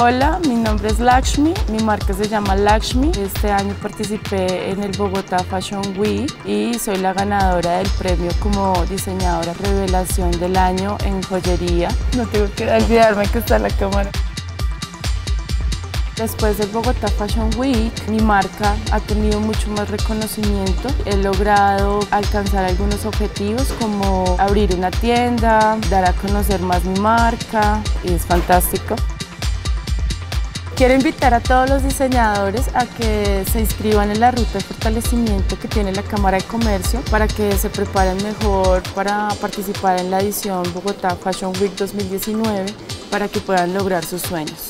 Hola, mi nombre es Lakshmi, mi marca se llama Lakshmi. Este año participé en el Bogotá Fashion Week y soy la ganadora del premio como diseñadora revelación del año en joyería. No tengo que olvidarme que está la cámara. Después del Bogotá Fashion Week, mi marca ha tenido mucho más reconocimiento. He logrado alcanzar algunos objetivos como abrir una tienda, dar a conocer más mi marca y es fantástico. Quiero invitar a todos los diseñadores a que se inscriban en la ruta de fortalecimiento que tiene la Cámara de Comercio para que se preparen mejor para participar en la edición Bogotá Fashion Week 2019 para que puedan lograr sus sueños.